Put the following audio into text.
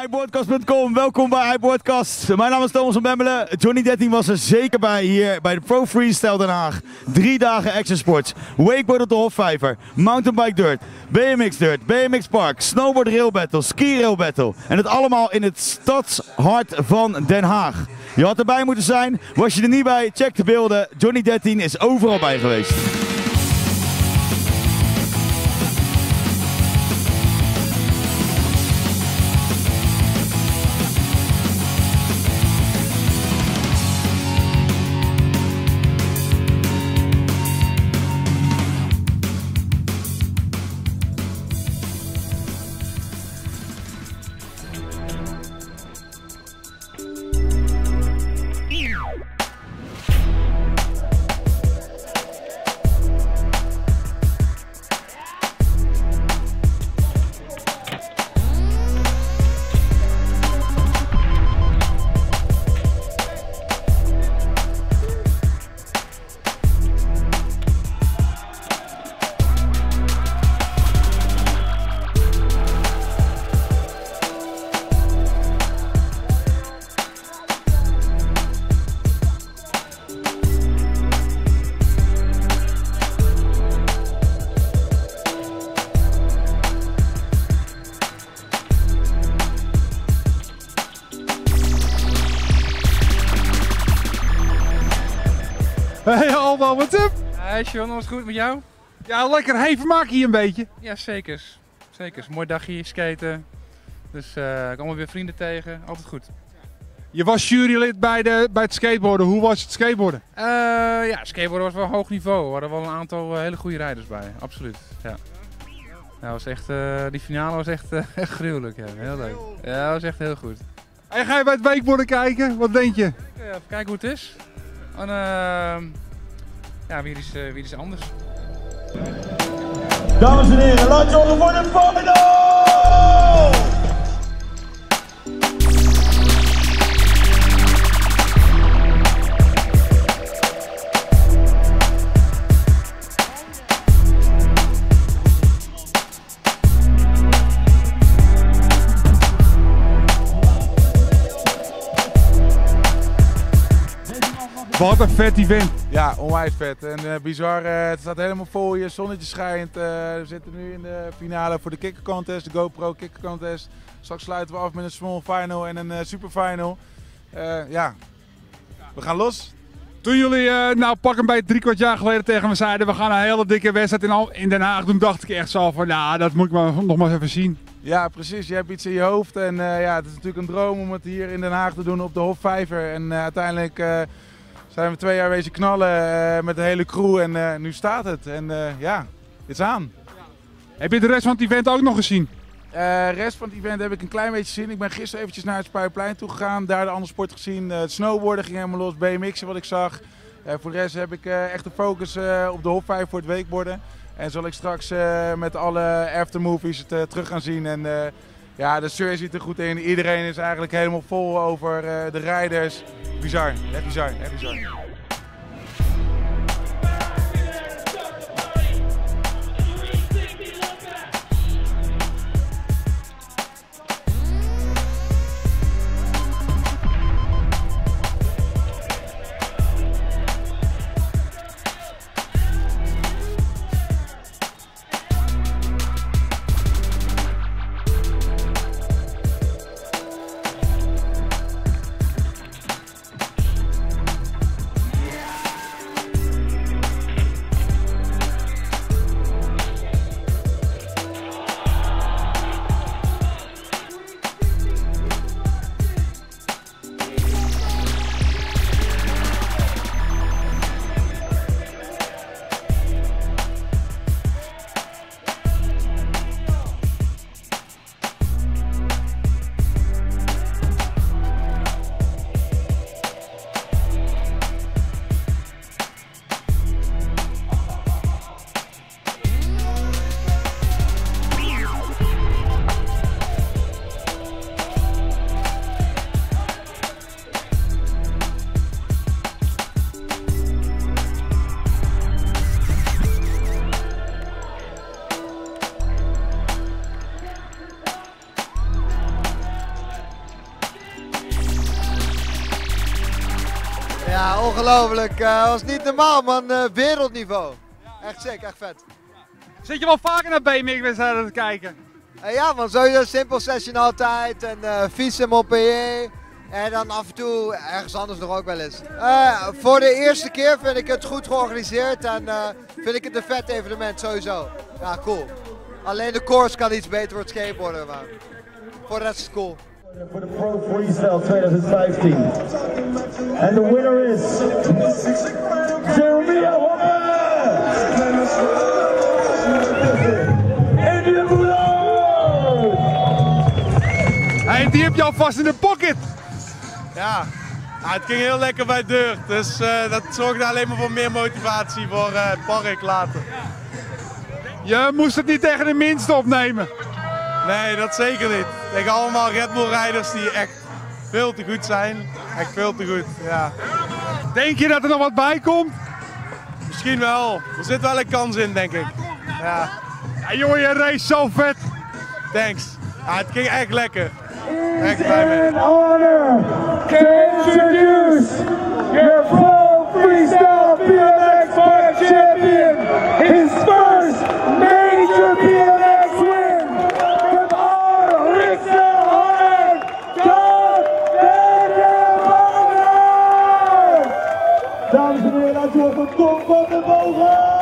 iPodcast.com, welkom bij iPodcast. Mijn naam is Thomas van Bemmelen. Johnny 13 was er zeker bij hier bij de Pro Freestyle Den Haag. Drie dagen action sports, wakeboard op de Hofvijver, mountainbike dirt, BMX dirt, BMX park, snowboard rail battle, ski rail battle. En het allemaal in het stadshart van Den Haag. Je had erbij moeten zijn, was je er niet bij, check de beelden. Johnny 13 is overal bij geweest. Hey Alba, what's up? Hey Sean, alles goed met jou? Ja, lekker. Hey, vermaak je je een beetje? Ja, zeker. Zeker. Mooi dagje, skaten. Dus eh ik allemaal weer vrienden tegen. Altijd goed. Je was jurylid bij, de, bij het skateboarden. Hoe was het skateboarden? Eh, ja, skateboarden was wel hoog niveau. We hadden wel een aantal eh, hele goede rijders bij. Absoluut. Ja. Ja, was echt, die finale was echt, echt gruwelijk. Ja. Heel leuk. Ja, dat was echt heel goed. Hey, ga je bij het wakeboarden kijken? Wat denk je? Even kijken hoe het is. En, eh, ja, wie is, eh, wie is anders? Dames en heren, laat je horen voor de final! Wat een vet event. Ja, onwijs vet. En eh, bizar, eh, het staat helemaal vol hier, zonnetje schijnt. Eh, we zitten nu in de finale voor de kicker contest, de GoPro kicker contest. Straks sluiten we af met een small final en een super final. Ja, we gaan los. Toen jullie, nou pak een beetje drie kwart jaar geleden tegen me zeiden... we gaan een hele dikke wedstrijd in, Al- in Den Haag doen, dacht ik echt zo van... nou, dat moet ik maar, nog maar even zien. Ja, precies. Je hebt iets in je hoofd. En ja, het is natuurlijk een droom om het hier in Den Haag te doen op de Hofvijver. En uiteindelijk zijn we twee jaar wezen knallen eh, met de hele crew. En eh, nu staat het. En eh, ja, het is aan. Heb je de rest van het event ook nog gezien? De rest van het event heb ik een klein beetje gezien. Ik ben gisteren eventjes naar het Spuiplein toe gegaan. Daar de andere sport gezien. Het snowboarden ging helemaal los. BMX'en wat ik zag. Voor de rest heb ik echt de focus op de Hofvijver voor het weekborden. En zal ik straks met alle aftermovies het terug gaan zien. En ja, de sfeer zit er goed in. Iedereen is eigenlijk helemaal vol over eh, de rijders. Bizar. Echt bizar. Echt bizar. Ongelooflijk. Uh, was niet normaal, man. Uh, wereldniveau. Echt sick, echt vet. Zit je wel vaker naar BMX-wedstrijden te kijken? Uh, ja, man. Sowieso simpel session altijd. En uh, fietsen Montpellier. En dan af en toe ergens anders nog ook wel eens. voor de eerste keer vind ik het goed georganiseerd. En vind ik het een vet evenement sowieso. Ja, cool. Alleen de course kan iets beter voor het skateboarden, maar voor de rest is het cool. Voor de Pro Freestyle 2015. En de winner is Jeremia Homme! Indian! Hey, die heb je alvast in de pocket. Ja, het ging heel lekker bij deur. Dus uh, dat zorgde alleen maar voor meer motivatie voor uh, het park later. Je moest het niet tegen de minste opnemen. Nee, dat zeker niet. Tegen allemaal Red Bull rijders die echt veel te goed zijn. Echt veel te goed, ja. Denk je dat er nog wat bij komt? Misschien wel. Er zit wel een kans in, denk ik. Ja. ja jongen, je race zo vet. Thanks. Ja, het ging echt lekker. Echt blij mee. honor to introduce your Vanderwanger! Dames en heren, laten